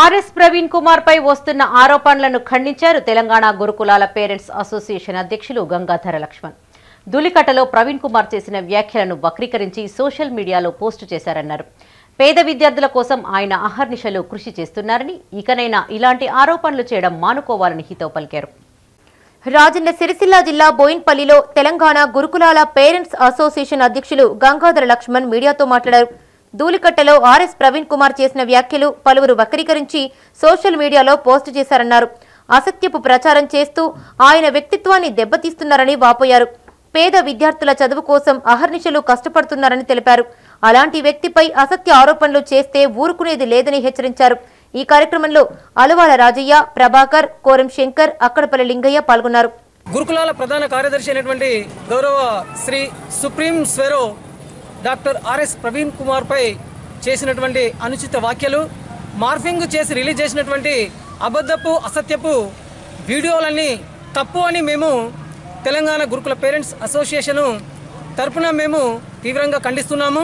RS Praveen Kumar పై వస్తున్న ఆరోపణలను ఖండించారు తెలంగాణ గురుకులాల పేరెంట్స్ అసోసియేషన్ అధ్యక్షులు గంగాధర లక్ష్మణ్. దులికటలో ప్రవీణ్ కుమార్ చేసిన వ్యాఖ్యలను వక్రీకరించి సోషల్ మీడియాలో పోస్టు చేశారన్నారు. పేద విద్యార్థుల కోసం ఆయన అహర్నిశలు కృషి చేస్తున్నారని ఇకనైనా ఇలాంటి ఆరోపణలు చేయడం మానుకోవాలని హితో పలికారు. రాజన్న సిరిసిల్ల జిల్లా బోయిన్పల్లిలో తెలంగాణ గురుకులాల పేరెంట్స్ అసోసియేషన్ అధ్యక్షులు గంగాధర లక్ష్మణ్ మీడియాతో మాట్లాడారు. ధూళికట్టలో ఆర్ఎస్ ప్రవీణ్ కుమార్ చేసిన వ్యాఖ్యలు పలువురు వక్రీకరించి సోషల్ మీడియాలో పోస్టు చేశారన్నారు. అసత్యపు ప్రచారం చేస్తూ ఆయన వ్యక్తిత్వాన్ని దెబ్బతీస్తున్నారని వాపోయారు. పేద విద్యార్థుల చదువు కోసం అహర్నిశలు కష్టపడుతున్నారని తెలిపారు. అలాంటి వ్యక్తిపై అసత్య ఆరోపణలు చేస్తే ఊరుకునేది లేదని హెచ్చరించారు. ఈ కార్యక్రమంలో అలువాల రాజయ్య ప్రభాకర్ కోరం శంకర్ అక్కడపల్లి లింగయ్య పాల్గొన్నారు. గురుకులాల ప్రధాన కార్యదర్శి అయినటువంటి గౌరవ Shri supreme Swaero doctor RS Praveen Kumar పై చేసినటువంటి అనుచిత వ్యాఖ్యలు మార్ఫింగ్ చేసి రిలీజ్ చేసినటువంటి అబద్ధపు అసత్యపు వీడియోలన్నీ తప్పు అని మేము తెలంగాణ గురుకుల పేరెంట్స్ అసోసియేషను తరపున మేము తీవ్రంగా ఖండిస్తున్నాము.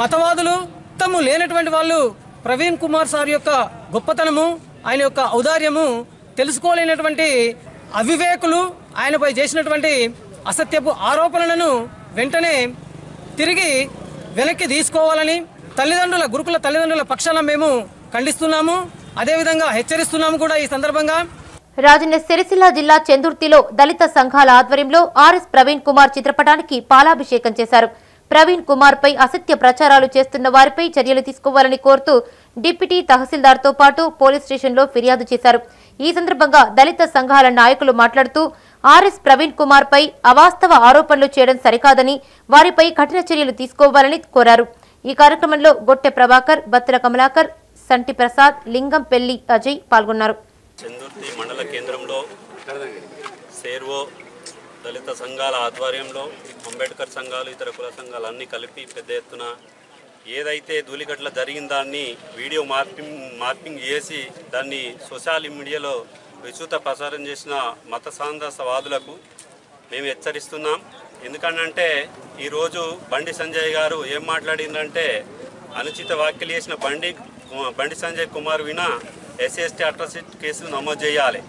మతవాదులు తము లేనటువంటి వాళ్ళు ప్రవీణ్ కుమార్ సార్ యొక్క గొప్పతనము ఆయన యొక్క ఔదార్యము తెలుసుకోలేనటువంటి అవివేకులు ఆయనపై చేసినటువంటి అసత్యపు ఆరోపణలను వెంటనే తిరిగి వెనక్కి తీసుకోవాలని తల్లిదండ్రుల గురుకుల తల్లిదండ్రుల పక్షాన మేము ఖండిస్తున్నాము. అదేవిధంగా హెచ్చరిస్తున్నాము కూడా ఈ సందర్భంగా. రాజన్న సిరిసిల్ల జిల్లా చెందుర్తిలో దళిత సంఘాల ఆధ్వర్యంలో ఆర్ఎస్ ప్రవీణ్ కుమార్ చిత్రపటానికి పాలాభిషేకం చేశారు. ప్రవీణ్ కుమార్ పై అసత్య ప్రచారాలు చేస్తున్న వారిపై చర్యలు తీసుకోవాలని కోరుతూ డిప్యూటీ తహసీల్దార్తో పాటు పోలీస్ స్టేషన్లో ఫిర్యాదు చేశారు. ఈ సందర్భంగా దళిత సంఘాల నాయకులు మాట్లాడుతూ ఆర్ఎస్ ప్రవీణ్ కుమార్ పై అవాస్తవ ఆరోపణలు చేయడం సరికాదని వారిపై కఠిన చర్యలు తీసుకోవాలని కోరారు. ఈ కార్యక్రమంలో గొట్టె ప్రభాకర్ బత్తుల కమలాకర్ సంటి ప్రసాద్ లింగం పెళ్ళి అజయ్ పాల్గొన్నారు. చందుర్తి మండల కేంద్రంలో సేర్వో దళిత సంఘాల ఆధ్వర్యంలో అంబేద్కర్ సంఘాలు ఇతర కుల సంఘాలు అన్నీ కలిపి పెద్ద ఎత్తున ఏదైతే ధూళిగట్ల జరిగిన దాన్ని వీడియో మార్పింగ్ మార్పింగ్ చేసి దాన్ని సోషల్ మీడియాలో విస్తృత ప్రసారం చేసిన మత సాందసవాదులకు మేము హెచ్చరిస్తున్నాం. ఎందుకంటే ఈరోజు బండి సంజయ్ గారు ఏం మాట్లాడిందంటే అనుచిత వ్యాఖ్యలు చేసిన బండి బండి సంజయ్ కుమార్ వినా ఎస్సీ ఎస్టీ అట్రాసిటీ కేసులు నమోదు చేయాలి.